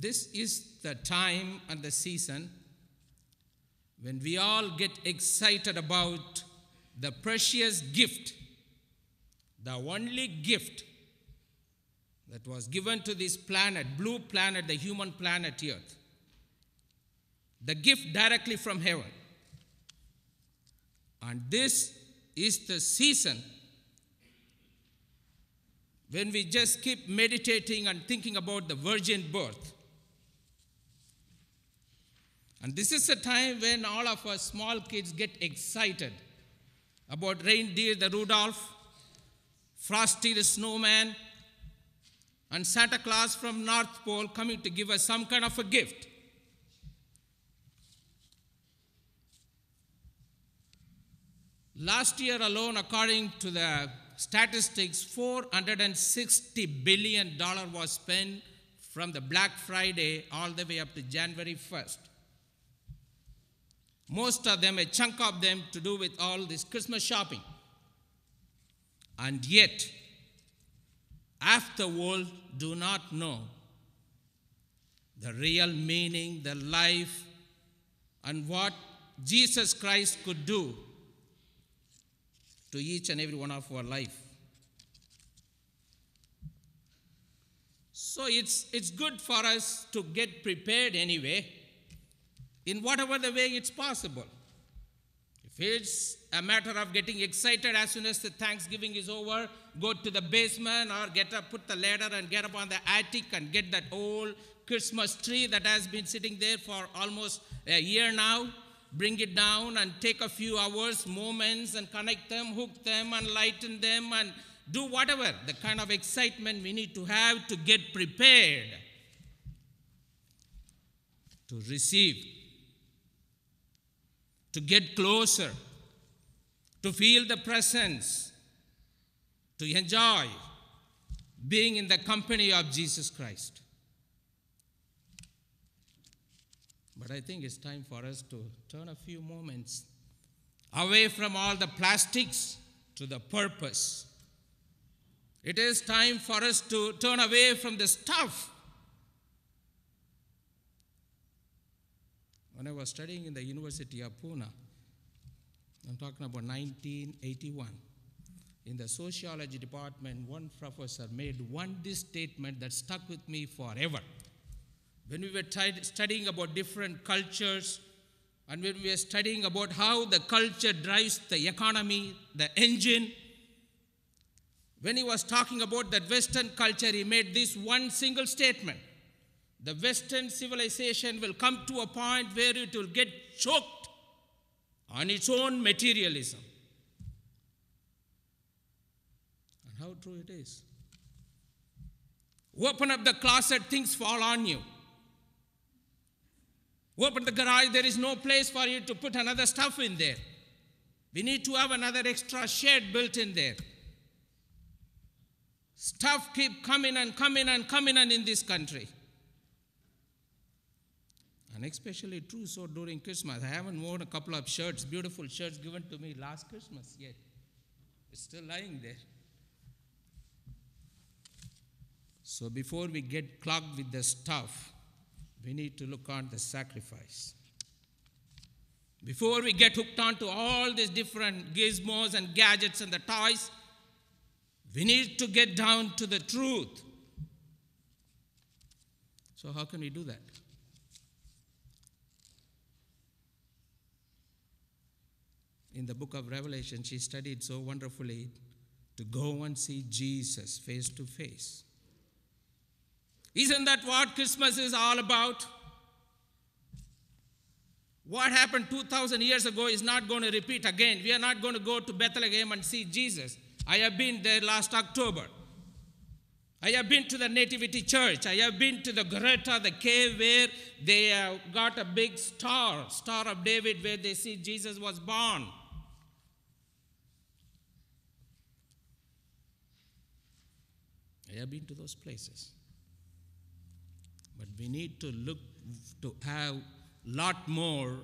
this is the time and the season when we all get excited about the precious gift, the only gift that was given to this planet, blue planet, the human planet Earth. The gift directly from heaven. And this is the season when we just keep meditating and thinking about the virgin birth. And this is a time when all of us small kids get excited about reindeer, the Rudolph, Frosty the snowman, and Santa Claus from North Pole coming to give us some kind of a gift. Last year alone, according to the statistics, $460 billion was spent from the Black Friday all the way up to January 1st. Most of them, a chunk of them, to do with all this Christmas shopping. And yet, afterward, do not know the real meaning, the life, and what Jesus Christ could do to each and every one of our life. So it's, it's good for us to get prepared anyway, in whatever the way it's possible. If it's a matter of getting excited as soon as the Thanksgiving is over, go to the basement or get up, put the ladder and get up on the attic and get that old Christmas tree that has been sitting there for almost a year now. Bring it down and take a few hours, moments, and connect them, hook them, and lighten them, and do whatever the kind of excitement we need to have to get prepared to receive, to get closer, to feel the presence, to enjoy being in the company of Jesus Christ. But I think it's time for us to turn a few moments away from all the plastics to the purpose. It is time for us to turn away from the stuff. When I was studying in the University of Pune, I'm talking about 1981, in the sociology department, one professor made one this statement that stuck with me forever. When we were studying about different cultures, and when we were studying about how the culture drives the economy, the engine, when he was talking about that Western culture, he made this one single statement. The Western civilization will come to a point where it will get choked on its own materialism. And how true it is. Open up the closet, things fall on you. Open the garage, there is no place for you to put another stuff in there. We need to have another extra shed built in there. Stuff keep coming and coming and coming and in this country. And especially true so during Christmas. I haven't worn a couple of shirts, beautiful shirts given to me last Christmas yet. It's still lying there. So before we get clogged with the stuff, we need to look on the sacrifice. Before we get hooked on to all these different gizmos and gadgets and the toys, we need to get down to the truth. So, how can we do that? In the book of Revelation, she studied so wonderfully to go and see Jesus face to face. Isn't that what Christmas is all about? What happened 2,000 years ago is not going to repeat again. We are not going to go to Bethlehem and see Jesus. I have been there last October. I have been to the Nativity Church. I have been to the Grotto, the cave where they have got a big star, Star of David, where they see Jesus was born. I have been to those places. But we need to look to have lot more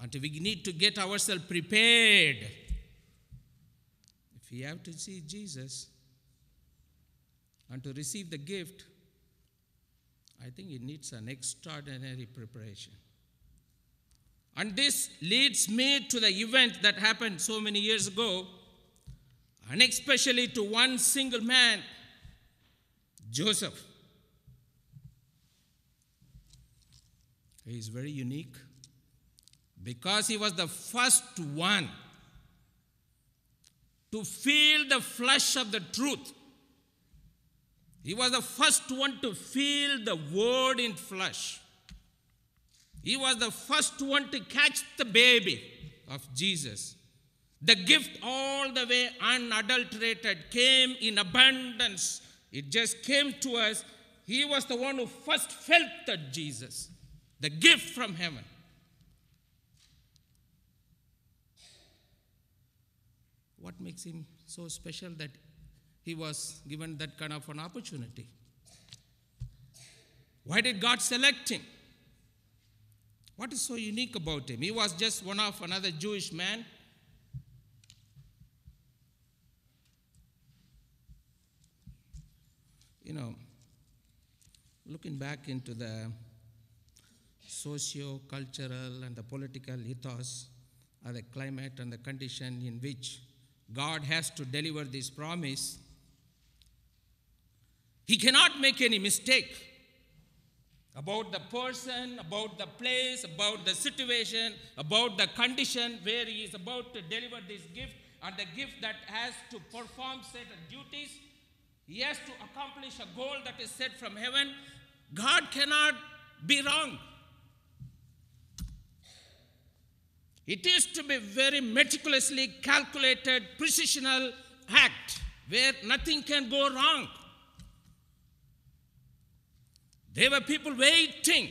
and we need to get ourselves prepared. If we have to see Jesus and to receive the gift I think it needs an extraordinary preparation. And this leads me to the event that happened so many years ago, and especially to one single man, Joseph. He is very unique because he was the first one to feel the flesh of the truth. He was the first one to feel the word in flesh. He was the first one to catch the baby of Jesus. The gift, all the way unadulterated, came in abundance. It just came to us. He was the one who first felt that Jesus, the gift from heaven. What makes him so special that he was given that kind of an opportunity? Why did God select him? What is so unique about him? He was just one of another Jewish man. You know, looking back into the socio cultural and the political ethos, or the climate and the condition in which God has to deliver this promise, He cannot make any mistake about the person, about the place, about the situation, about the condition where he is about to deliver this gift, and the gift that has to perform certain duties. He has to accomplish a goal that is set from heaven. God cannot be wrong. It is to be very meticulously calculated, precisional act where nothing can go wrong. There were people waiting,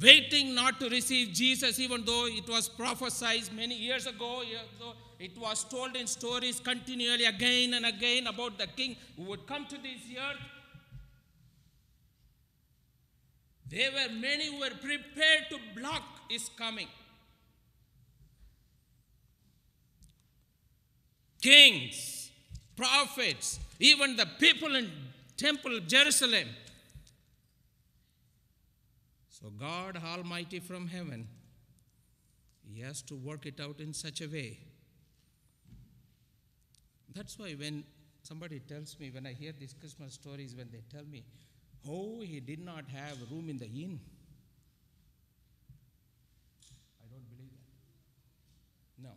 waiting not to receive Jesus, even though it was prophesied many years ago. It was told in stories continually again and again about the king who would come to this earth. There were many who were prepared to block his coming. Kings, prophets, even the people in temple of Jerusalem. So, God Almighty from heaven, He has to work it out in such a way. That's why when somebody tells me, when I hear these Christmas stories, when they tell me, oh, he did not have room in the inn. I don't believe that. No.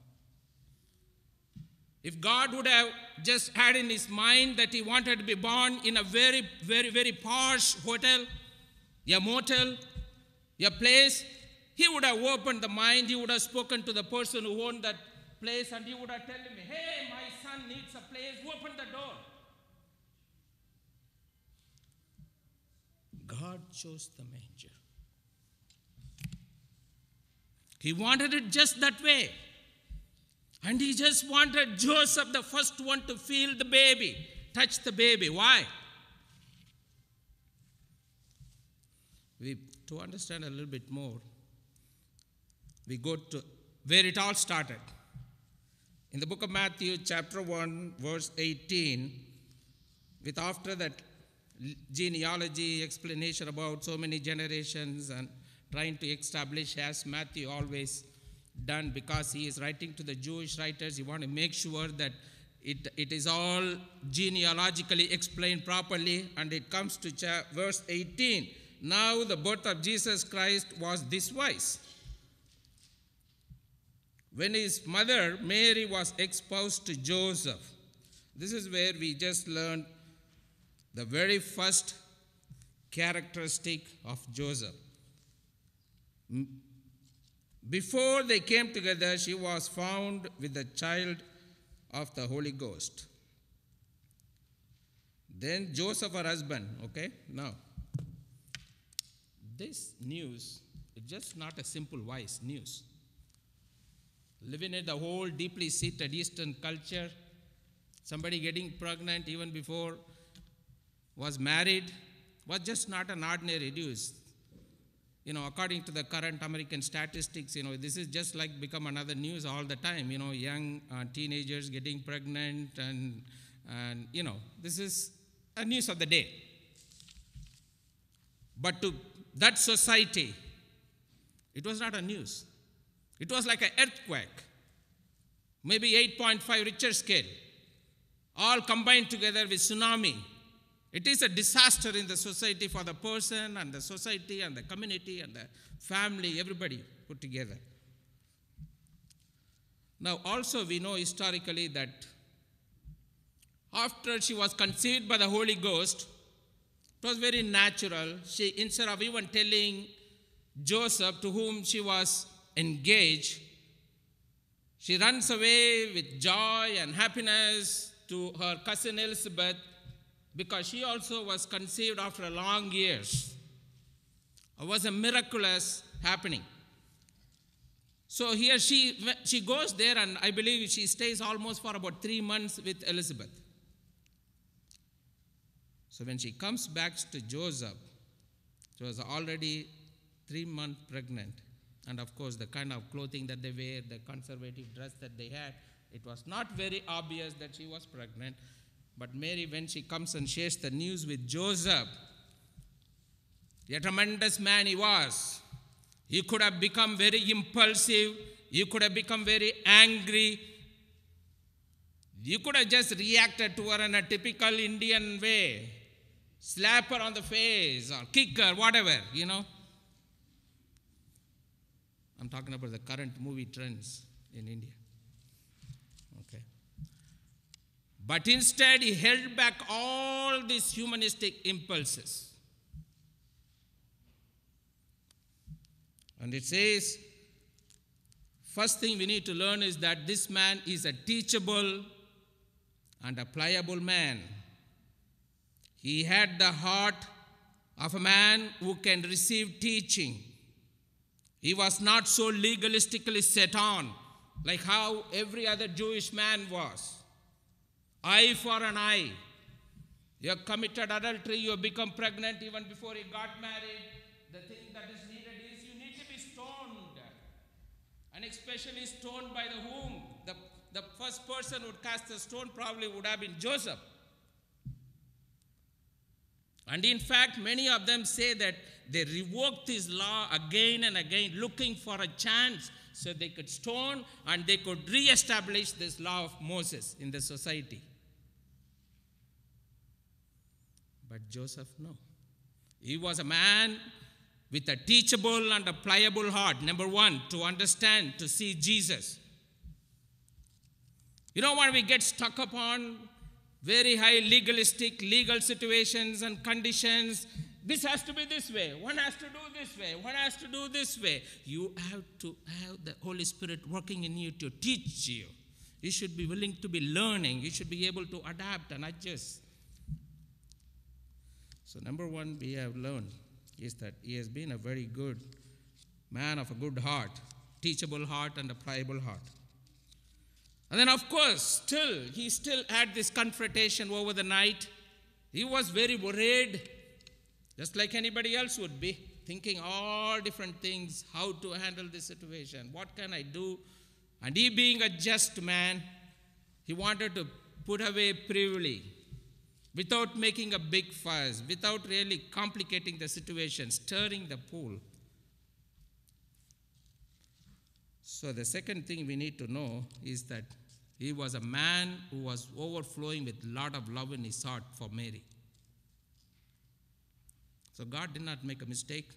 If God would have just had in his mind that he wanted to be born in a very, very, very posh hotel, a motel, a place, he would have opened the mind, he would have spoken to the person who owned that place, and he would have told him, Hey, my son needs a place, open the door. God chose the manger. He wanted it just that way. And he just wanted Joseph, the first one, to feel the baby, touch the baby. Why? We, to understand a little bit more, we go to where it all started. In the book of Matthew, chapter 1, verse 18, with after that genealogy explanation about so many generations and trying to establish, as Matthew always done because he is writing to the Jewish writers. He want to make sure that it, it is all genealogically explained properly. And it comes to verse 18. Now the birth of Jesus Christ was this wise. When his mother Mary was exposed to Joseph, this is where we just learned the very first characteristic of Joseph. Before they came together, she was found with the child of the Holy Ghost. Then Joseph, her husband, okay? Now, this news is just not a simple wise news. Living in the whole deeply seated Eastern culture, somebody getting pregnant even before was married was just not an ordinary news you know, according to the current American statistics, you know, this is just like become another news all the time. You know, young uh, teenagers getting pregnant, and and you know, this is a news of the day. But to that society, it was not a news. It was like an earthquake, maybe 8.5 Richter scale, all combined together with tsunami. It is a disaster in the society for the person and the society and the community and the family, everybody put together. Now, also, we know historically that after she was conceived by the Holy Ghost, it was very natural. She, instead of even telling Joseph, to whom she was engaged, she runs away with joy and happiness to her cousin Elizabeth because she also was conceived after a long years. It was a miraculous happening. So here she, she goes there, and I believe she stays almost for about three months with Elizabeth. So when she comes back to Joseph, she was already three months pregnant. And of course, the kind of clothing that they wear, the conservative dress that they had, it was not very obvious that she was pregnant. But Mary, when she comes and shares the news with Joseph, a tremendous man he was. He could have become very impulsive. He could have become very angry. You could have just reacted to her in a typical Indian way slap her on the face or kick her, whatever, you know. I'm talking about the current movie trends in India. Okay. But instead, he held back all these humanistic impulses. And it says, first thing we need to learn is that this man is a teachable and a pliable man. He had the heart of a man who can receive teaching. He was not so legalistically set on like how every other Jewish man was. Eye for an eye. You have committed adultery, you have become pregnant even before you got married. The thing that is needed is you need to be stoned. And especially stoned by the whom? The, the first person who would cast the stone probably would have been Joseph. And in fact, many of them say that they revoked this law again and again, looking for a chance so they could stone and they could re-establish this law of Moses in the society. But Joseph, no. He was a man with a teachable and a pliable heart. Number one, to understand, to see Jesus. You know what we get stuck upon? Very high legalistic legal situations and conditions. This has to be this way. One has to do this way. One has to do this way. You have to have the Holy Spirit working in you to teach you. You should be willing to be learning. You should be able to adapt and adjust. So, number one, we have learned is that he has been a very good man of a good heart, teachable heart, and a pliable heart. And then, of course, still, he still had this confrontation over the night. He was very worried, just like anybody else would be, thinking all different things, how to handle this situation, what can I do? And he, being a just man, he wanted to put away privily without making a big fuss, without really complicating the situation, stirring the pool. So, the second thing we need to know is that he was a man who was overflowing with a lot of love in his heart for Mary. So God did not make a mistake.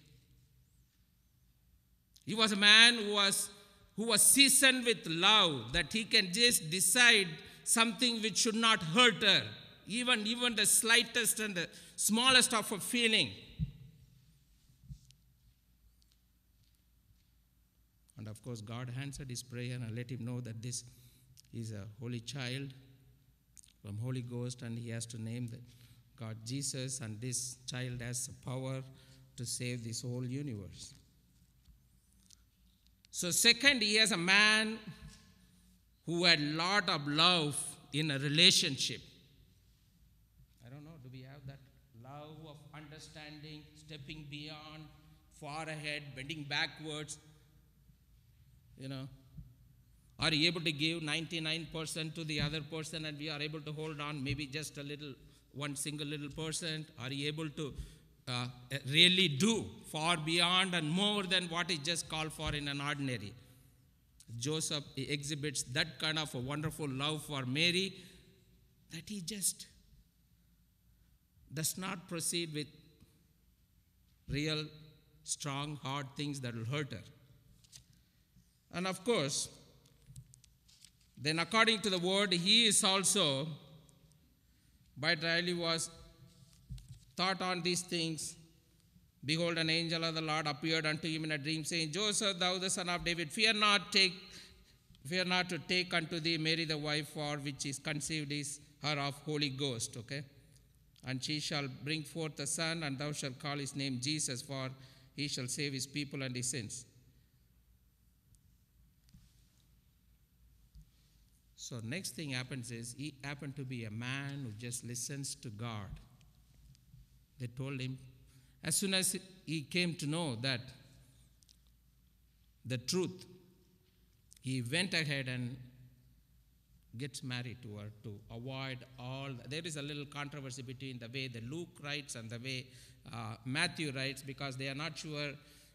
He was a man who was who was seasoned with love that he can just decide something which should not hurt her, even even the slightest and the smallest of a feeling. And of course, God answered his prayer and let him know that this He's a holy child from Holy Ghost, and he has to name the God Jesus, and this child has the power to save this whole universe. So, second, he has a man who had a lot of love in a relationship. I don't know, do we have that love of understanding, stepping beyond, far ahead, bending backwards? You know, are able to give 99% to the other person and we are able to hold on maybe just a little, one single little percent? Are able to uh, really do far beyond and more than what is just called for in an ordinary. Joseph exhibits that kind of a wonderful love for Mary that he just does not proceed with real, strong, hard things that will hurt her. And of course, then according to the word, he is also, but Riley was thought on these things. Behold, an angel of the Lord appeared unto him in a dream, saying, Joseph, thou the son of David, fear not, take, fear not to take unto thee Mary the wife, for which is conceived is her of Holy Ghost. Okay? And she shall bring forth a son, and thou shalt call his name Jesus, for he shall save his people and his sins. So next thing happens is he happened to be a man who just listens to God. They told him, as soon as he came to know that the truth, he went ahead and gets married to her to avoid all. There is a little controversy between the way the Luke writes and the way uh, Matthew writes because they are not sure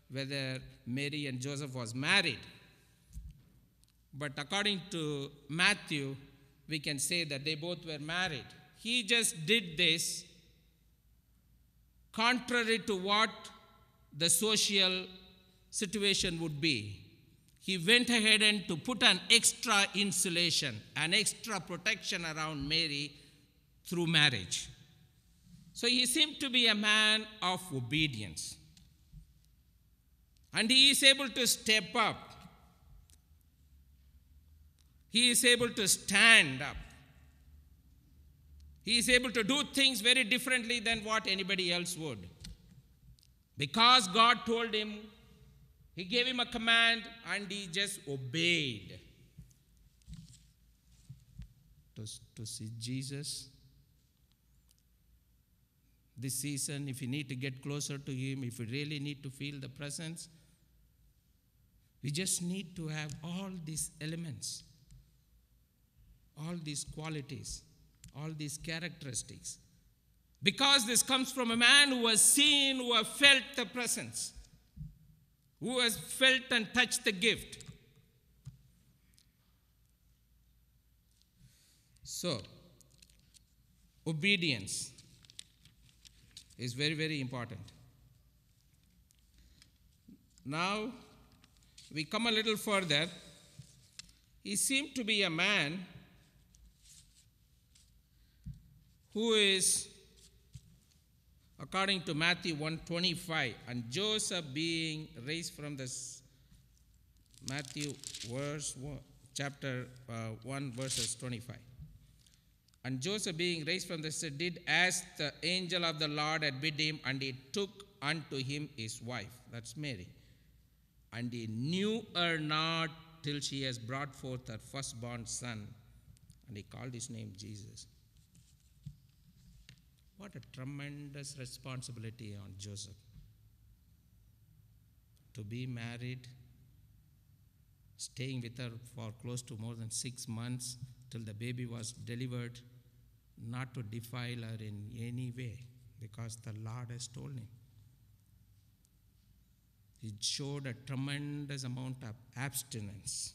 whether Mary and Joseph was married. But according to Matthew, we can say that they both were married. He just did this contrary to what the social situation would be. He went ahead and to put an extra insulation, an extra protection around Mary through marriage. So he seemed to be a man of obedience. And he is able to step up. He is able to stand up. He is able to do things very differently than what anybody else would. Because God told him, He gave him a command and he just obeyed. To, to see Jesus this season, if you need to get closer to Him, if you really need to feel the presence, we just need to have all these elements, all these qualities all these characteristics. Because this comes from a man who has seen, who has felt the presence, who has felt and touched the gift. So, obedience is very, very important. Now, we come a little further. He seemed to be a man who is according to Matthew 125 and Joseph being raised from this Matthew verse one, chapter uh, 1 verses 25 and Joseph being raised from the dead did as the angel of the Lord had bid him and he took unto him his wife that's Mary and he knew her not till she has brought forth her firstborn son and he called his name Jesus what a tremendous responsibility on Joseph. To be married, staying with her for close to more than six months till the baby was delivered, not to defile her in any way because the Lord has told him. He showed a tremendous amount of abstinence,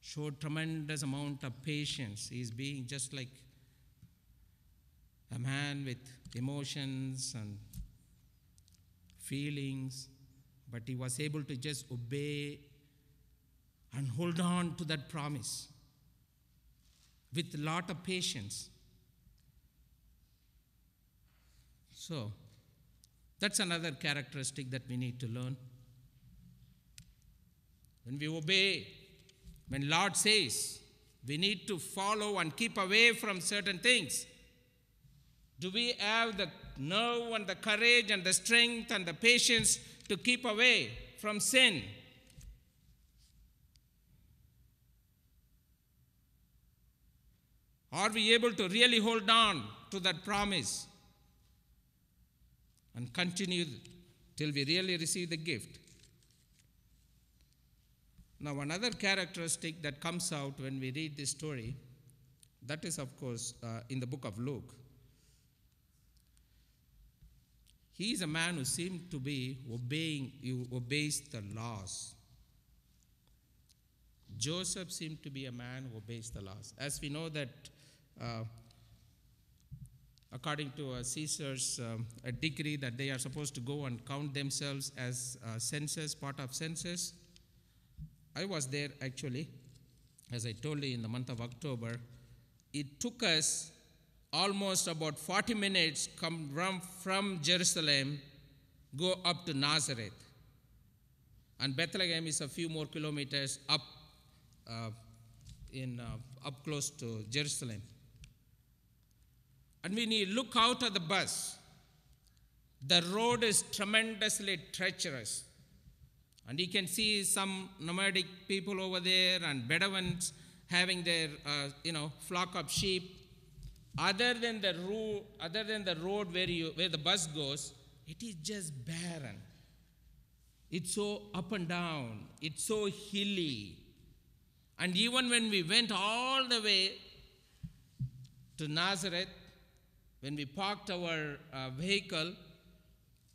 showed tremendous amount of patience. He's being just like a man with emotions and feelings, but he was able to just obey and hold on to that promise with a lot of patience. So, that's another characteristic that we need to learn. When we obey, when Lord says we need to follow and keep away from certain things, do we have the nerve and the courage and the strength and the patience to keep away from sin? Are we able to really hold on to that promise and continue till we really receive the gift? Now, another characteristic that comes out when we read this story, that is, of course, uh, in the book of Luke. He is a man who seemed to be obeying, he obeys the laws. Joseph seemed to be a man who obeys the laws. As we know that, uh, according to uh, Caesar's um, a decree, that they are supposed to go and count themselves as uh, census, part of census. I was there actually, as I told you, in the month of October. It took us almost about 40 minutes come from, from Jerusalem, go up to Nazareth. And Bethlehem is a few more kilometers up uh, in uh, up close to Jerusalem. And when you look out of the bus, the road is tremendously treacherous. And you can see some nomadic people over there and Bedouins having their, uh, you know, flock of sheep. Other than the road, other than the road where you where the bus goes, it is just barren. It's so up and down. It's so hilly. And even when we went all the way to Nazareth, when we parked our uh, vehicle,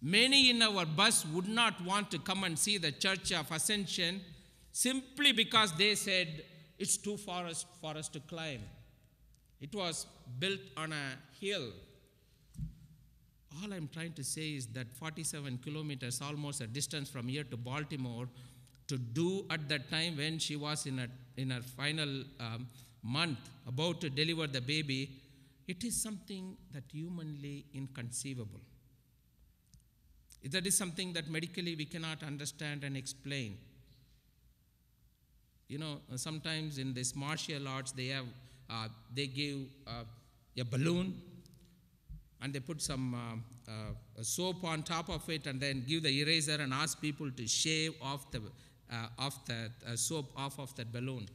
many in our bus would not want to come and see the Church of Ascension simply because they said it's too far for us to climb. It was built on a hill. All I'm trying to say is that 47 kilometers, almost a distance from here to Baltimore, to do at that time when she was in, a, in her final um, month, about to deliver the baby, it is something that humanly inconceivable. That is something that medically we cannot understand and explain. You know, sometimes in this martial arts, they have uh, they give uh, a balloon and they put some uh, uh soap on top of it and then give the eraser and ask people to shave off the off the soap off of that balloon.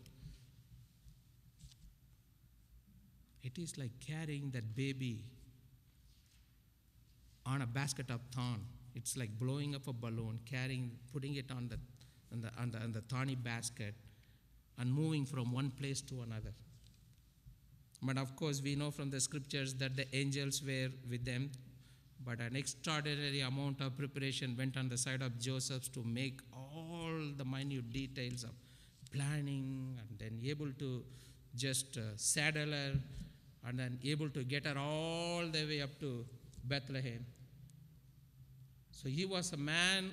It is like carrying that baby on a basket of thorn. It's like blowing up a balloon, carrying, putting it on the, on the, on the, on the thorny basket, and moving from one place to another. But of course, we know from the scriptures that the angels were with them, but an extraordinary amount of preparation went on the side of Joseph to make all the minute details of planning and then able to just uh, saddle her and then able to get her all the way up to Bethlehem. So he was a man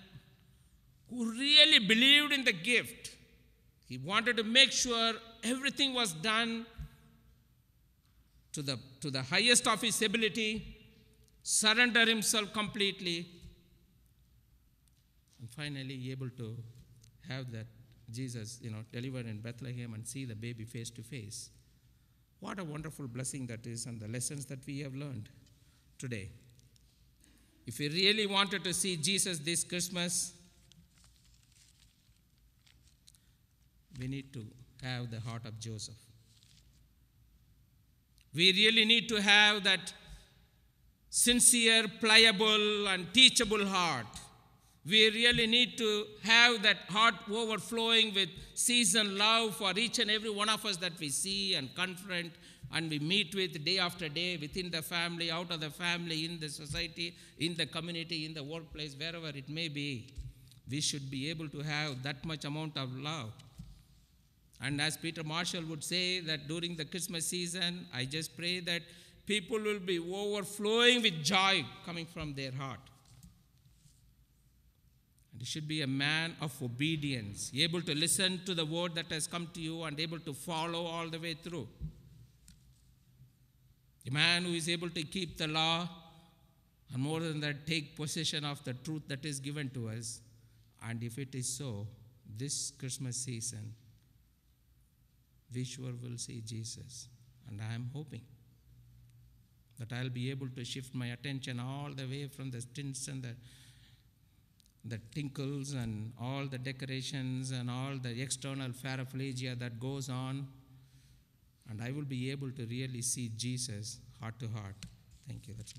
who really believed in the gift. He wanted to make sure everything was done to the, to the highest of his ability, surrender himself completely, and finally able to have that Jesus, you know, delivered in Bethlehem and see the baby face to face. What a wonderful blessing that is, and the lessons that we have learned today. If we really wanted to see Jesus this Christmas, we need to have the heart of Joseph. We really need to have that sincere, pliable, and teachable heart. We really need to have that heart overflowing with seasoned love for each and every one of us that we see and confront and we meet with day after day within the family, out of the family, in the society, in the community, in the workplace, wherever it may be. We should be able to have that much amount of love. And as Peter Marshall would say, that during the Christmas season, I just pray that people will be overflowing with joy coming from their heart. And you should be a man of obedience, able to listen to the word that has come to you and able to follow all the way through. A man who is able to keep the law and more than that, take possession of the truth that is given to us. And if it is so, this Christmas season, sure will see Jesus. And I am hoping that I'll be able to shift my attention all the way from the tints and the, the tinkles and all the decorations and all the external paraphernalia that goes on. And I will be able to really see Jesus heart to heart. Thank you. That's